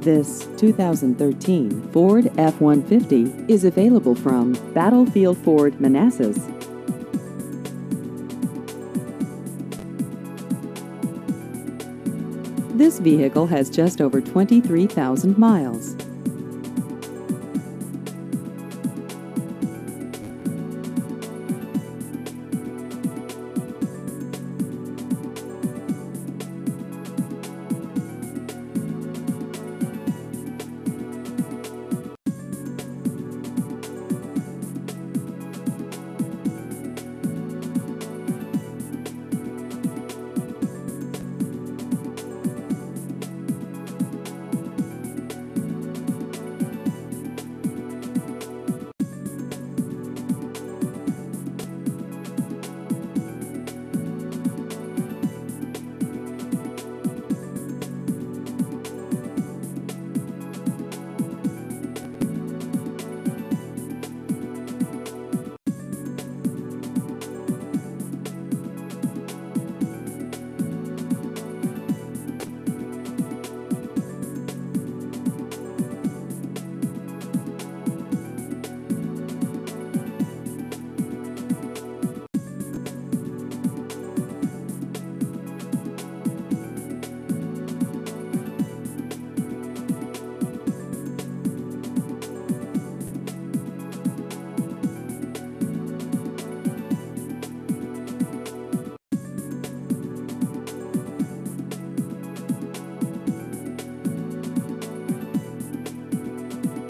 This 2013 Ford F-150 is available from Battlefield Ford Manassas. This vehicle has just over 23,000 miles.